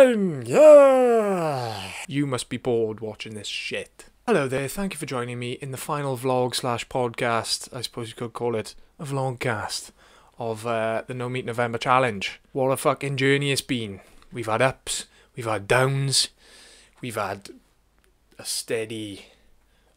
again! Yeah! You must be bored watching this shit. Hello there, thank you for joining me in the final vlog slash podcast, I suppose you could call it a vlogcast, of uh, the No Meat November challenge. What a fucking journey it's been. We've had ups, we've had downs, we've had a steady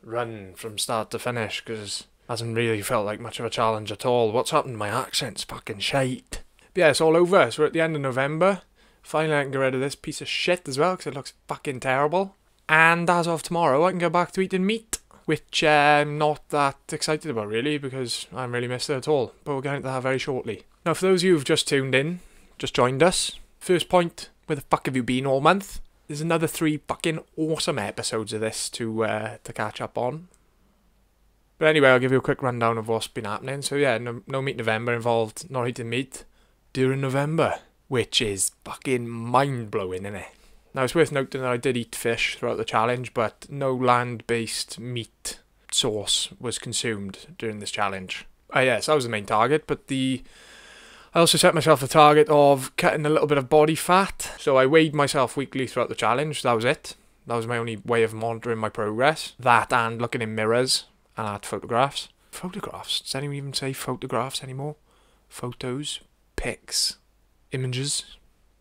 run from start to finish, because hasn't really felt like much of a challenge at all. What's happened? My accent's fucking shite. But yeah, it's all over. So we're at the end of November. Finally, I can get rid of this piece of shit as well because it looks fucking terrible. And as of tomorrow, I can go back to eating meat, which uh, I'm not that excited about really because I haven't really missed it at all. But we'll get into that very shortly. Now, for those of you who've just tuned in, just joined us, first point, where the fuck have you been all month? There's another three fucking awesome episodes of this to uh, to catch up on. But anyway, I'll give you a quick rundown of what's been happening. So yeah, no, no meat November involved not eating meat during November, which is fucking mind blowing, isn't it? Now it's worth noting that I did eat fish throughout the challenge, but no land-based meat source was consumed during this challenge. Ah yes, that was the main target, but the I also set myself a target of cutting a little bit of body fat. So I weighed myself weekly throughout the challenge. That was it. That was my only way of monitoring my progress. That and looking in mirrors and at photographs. Photographs? Does anyone even say photographs anymore? Photos, pics, images,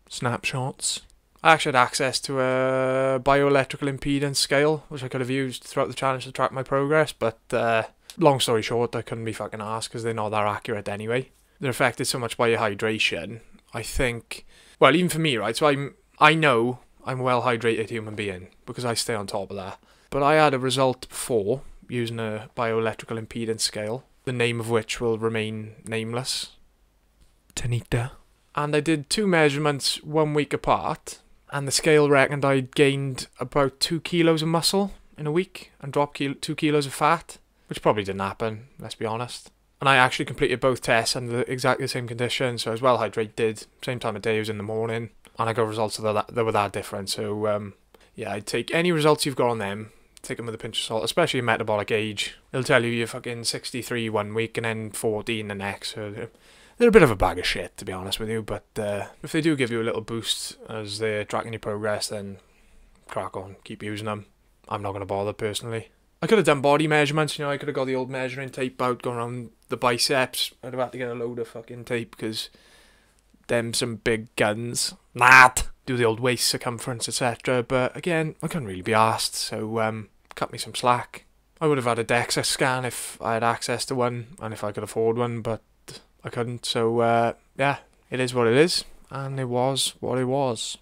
snapshots. I actually had access to a bioelectrical impedance scale, which I could have used throughout the challenge to track my progress, but uh, long story short, I couldn't be fucking asked because they're not that accurate anyway. They're affected so much by your hydration. I think, well, even for me, right? So I'm, I know I'm a well hydrated human being because I stay on top of that. But I had a result before using a bioelectrical impedance scale, the name of which will remain nameless. Tanita. And I did two measurements one week apart, and the scale reckoned I'd gained about two kilos of muscle in a week and dropped two kilos of fat, which probably didn't happen, let's be honest. And I actually completed both tests under exactly the same conditions, so I well hydrated, same time of day, it was in the morning, and I got results that, that were that different. So, um, yeah, I'd take any results you've got on them, take them with a pinch of salt, especially metabolic age. They'll tell you you're fucking 63 one week and then 14 the next. So they're a bit of a bag of shit, to be honest with you. But uh, if they do give you a little boost as they're tracking your progress, then crack on, keep using them. I'm not going to bother personally. I could have done body measurements, you know, I could have got the old measuring tape out, going around the biceps. I'd have had to get a load of fucking tape because them some big guns. Mad! Do the old waist circumference, etc. But again, I couldn't really be asked, so um, cut me some slack. I would have had a DEXA scan if I had access to one and if I could afford one, but I couldn't. So uh, yeah, it is what it is, and it was what it was.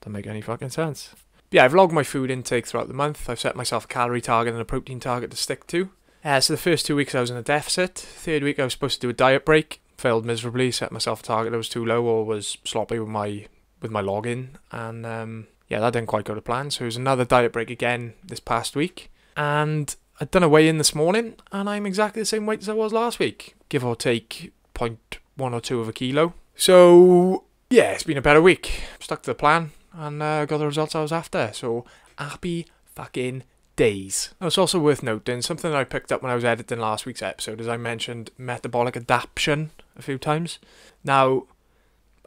Doesn't make any fucking sense. Yeah, I've logged my food intake throughout the month. I've set myself a calorie target and a protein target to stick to. Uh, so the first two weeks I was in a deficit. Third week I was supposed to do a diet break. Failed miserably. Set myself a target that was too low or was sloppy with my with my login, and um, yeah, that didn't quite go to plan. So it was another diet break again this past week, and I'd done a weigh in this morning, and I'm exactly the same weight as I was last week, give or take 0.1 or 2 of a kilo. So yeah, it's been a better week. Stuck to the plan and uh, got the results I was after. So happy fucking days. Now, It's also worth noting something I picked up when I was editing last week's episode, as I mentioned metabolic adaptation a few times. Now,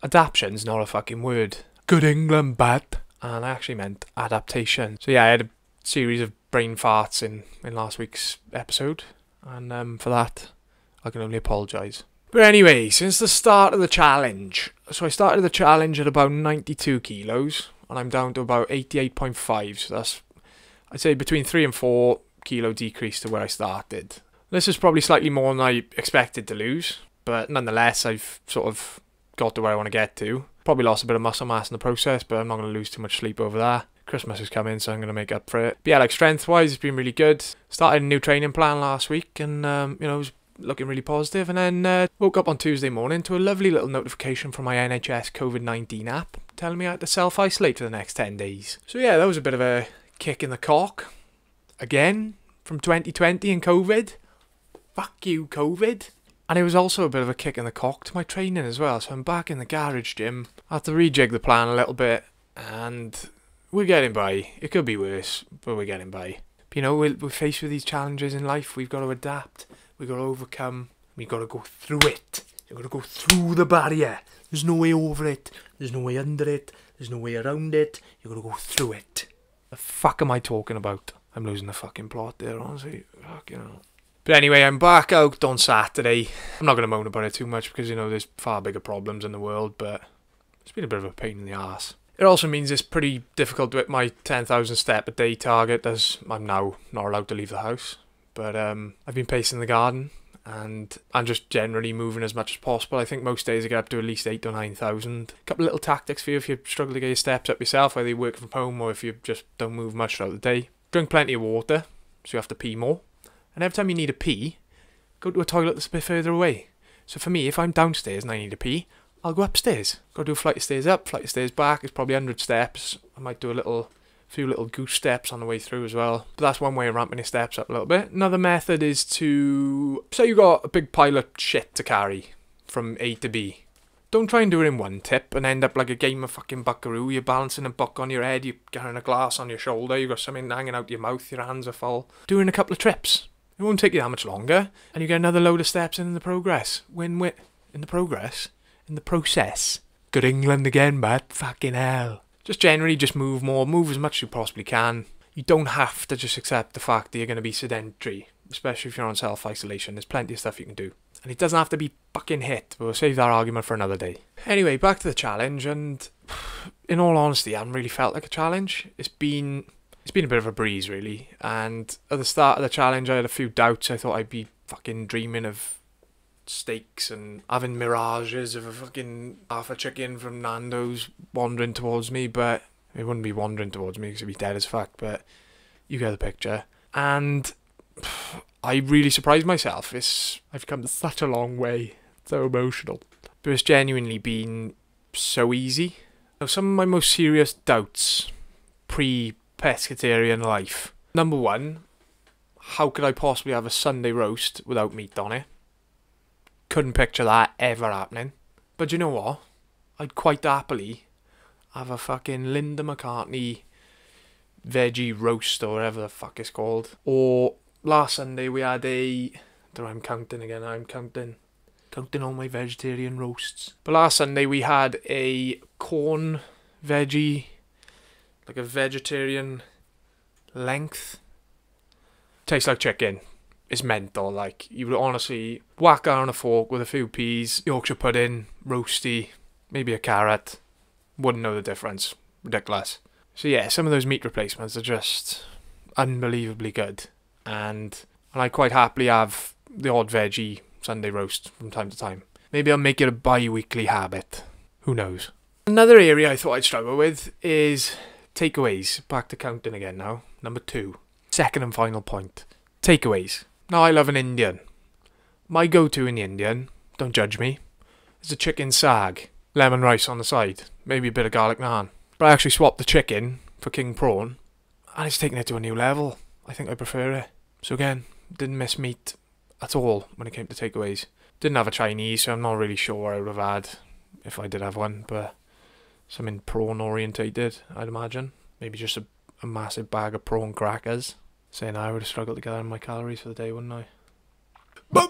adaptation's not a fucking word. Good England, bad. And I actually meant adaptation. So yeah, I had a series of brain farts in, in last week's episode, and um, for that, I can only apologise. But anyway, since the start of the challenge, so I started the challenge at about 92 kilos, and I'm down to about 88.5, so that's, I'd say, between 3 and 4 kilo decrease to where I started. This is probably slightly more than I expected to lose, but nonetheless, I've sort of got to where I want to get to. Probably lost a bit of muscle mass in the process, but I'm not going to lose too much sleep over that. Christmas is coming, so I'm going to make up for it. But yeah, like strength wise, it's been really good. Started a new training plan last week, and um, you know, it was looking really positive. And then uh, woke up on Tuesday morning to a lovely little notification from my NHS COVID 19 app telling me I had to self isolate for the next 10 days. So yeah, that was a bit of a kick in the cock. Again, from 2020 and COVID. Fuck you, COVID. And it was also a bit of a kick in the cock to my training as well. So I'm back in the garage gym. I had to rejig the plan a little bit, and we're getting by. It could be worse, but we're getting by. But, you know, we're, we're faced with these challenges in life. We've got to adapt. We've got to overcome. We've got to go through it. You're gonna go through the barrier. There's no way over it. There's no way under it. There's no way around it. You're gonna go through it. The fuck am I talking about? I'm losing the fucking plot there, honestly. Fucking hell. But anyway, I'm back out on Saturday. I'm not going to moan about it too much because, you know, there's far bigger problems in the world, but it's been a bit of a pain in the ass. It also means it's pretty difficult to hit my 10,000 step a day target as I'm now not allowed to leave the house. But um, I've been pacing the garden and I'm just generally moving as much as possible. I think most days I get up to at least 8 or 9,000. A couple of little tactics for you if you struggle to get your steps up yourself, whether you work from home or if you just don't move much throughout the day. Drink plenty of water, so you have to pee more. And every time you need a pee, go to a toilet that's a bit further away. So for me, if I'm downstairs and I need a pee, I'll go upstairs. Go do a flight of stairs up, flight of stairs back. It's probably 100 steps. I might do a little, few little goose steps on the way through as well. But that's one way of ramping your steps up a little bit. Another method is to, say you got a big pile of shit to carry from A to B. Don't try and do it in one tip and end up like a game of fucking buckaroo. You're balancing a buck on your head, you're carrying a glass on your shoulder, you've got something hanging out your mouth, your hands are full. Doing a couple of trips. It won't take you that much longer, and you get another load of steps in the progress. When we in the progress, in the process. Good England again, but fucking hell. Just generally, just move more, move as much as you possibly can. You don't have to just accept the fact that you're going to be sedentary, especially if you're on self isolation. There's plenty of stuff you can do. And it doesn't have to be fucking HIIT. We'll save that argument for another day. Anyway, back to the challenge, and in all honesty, I haven't really felt like a challenge. It's been it's been a bit of a breeze, really. And at the start of the challenge, I had a few doubts. I thought I'd be fucking dreaming of steaks and having mirages of a fucking half a chicken from Nando's wandering towards me, but it wouldn't be wandering towards me because it'd be dead as fuck. But you get the picture. And I really surprised myself. It's I've come such a long way. So emotional. But it's genuinely been so easy. Now, some of my most serious doubts pre pescatarian life. Number one, how could I possibly have a Sunday roast without meat on it? Couldn't picture that ever happening. But you know what? I'd quite happily have a fucking Linda McCartney veggie roast or whatever the fuck it's called. Or last Sunday we had a. I'm counting again. I'm counting, counting all my vegetarian roasts. But last Sunday we had a Quorn veggie like a vegetarian length. Tastes like chicken. It's mental. Like you would honestly whack on a fork with a few peas, Yorkshire pudding, roasty, maybe a carrot. Wouldn't know the difference. Ridiculous. So yeah, some of those meat replacements are just unbelievably good, and and I quite happily have the odd veggie Sunday roast from time to time. Maybe I'll make it a bi-weekly habit. Who knows? Another area I thought I'd struggle with is Takeaways. Back to counting again now. Number two. Second and final point. Takeaways. Now I love an Indian. My go-to in the Indian, don't judge me, is a chicken saag. Lemon rice on the side. Maybe a bit of garlic naan. But I actually swapped the chicken for king prawn. And it's taken it to a new level. I think I prefer it. So again, didn't miss meat at all when it came to takeaways. Didn't have a Chinese, so I'm not really sure what I would have had if I did have one, but something prawn orientated, I'd imagine. Maybe just a, a massive bag of prawn crackers. Saying I would have struggled to get in my calories for the day, wouldn't I?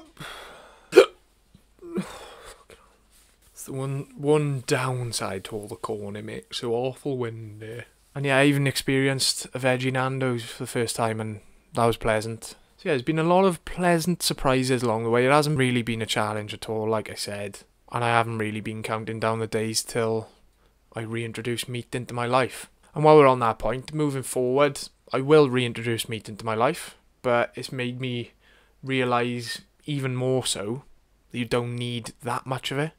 it's the one one downside to all the Quorn, it makes so awful windy. Uh, and yeah, I even experienced a veggie Nando's for the first time and that was pleasant. So yeah, there's been a lot of pleasant surprises along the way. It hasn't really been a challenge at all, like I said. And I haven't really been counting down the days till I reintroduce meat into my life. And while we're on that point, moving forward, I will reintroduce meat into my life, but it's made me realize even more so that you don't need that much of it.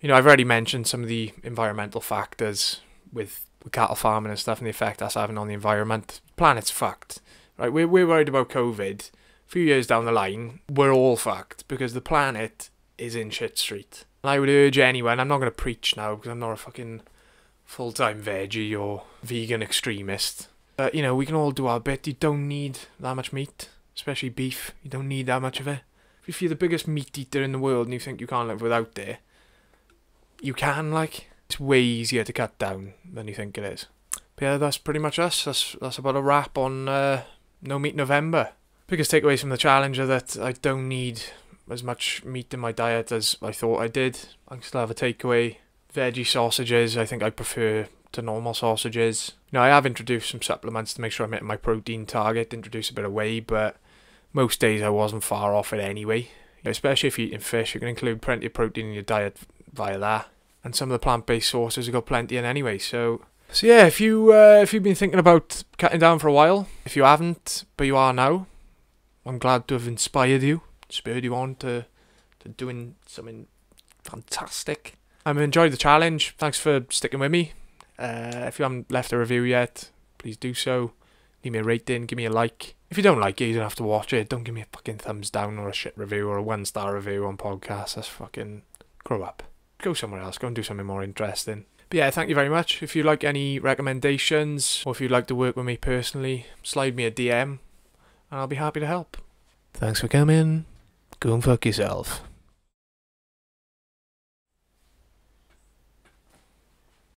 You know, I've already mentioned some of the environmental factors with, with cattle farming and stuff and the effect that's having on the environment. Planet's fucked, right? We're, we're worried about COVID. A few years down the line, we're all fucked because the planet is in shit street. And I would urge anyone, I'm not going to preach now because I'm not a fucking full time veggie or vegan extremist. But you know, we can all do our bit. You don't need that much meat, especially beef. You don't need that much of it. If you're the biggest meat eater in the world and you think you can't live without it, you can. Like it's way easier to cut down than you think it is. But yeah, that's pretty much us. That's that's about a wrap on uh, No Meat November. Biggest takeaways from the challenge are that I don't need as much meat in my diet as I thought I did. I can still have a takeaway. Veggie sausages, I think I prefer to normal sausages. Now, I have introduced some supplements to make sure I'm hitting my protein target, introduce a bit of whey, but most days I wasn't far off it anyway. Especially if you're eating fish, you can include plenty of protein in your diet via that. And some of the plant-based sources have got plenty in anyway, so so yeah, if you uh, if you've been thinking about cutting down for a while, if you haven't, but you are now, I'm glad to have inspired you, spurred you on to to doing something fantastic. I've enjoyed the challenge. Thanks for sticking with me. Uh, if you haven't left a review yet, please do so. Leave me a rating, give me a like. If you don't like it, you don't have to watch it. Don't give me a fucking thumbs down or a shit review or a one star review on podcasts. That's fucking grow up. Go somewhere else. Go and do something more interesting. But yeah, thank you very much. If you like any recommendations or if you'd like to work with me personally, slide me a DM and I'll be happy to help. Thanks for coming. Go and fuck yourself.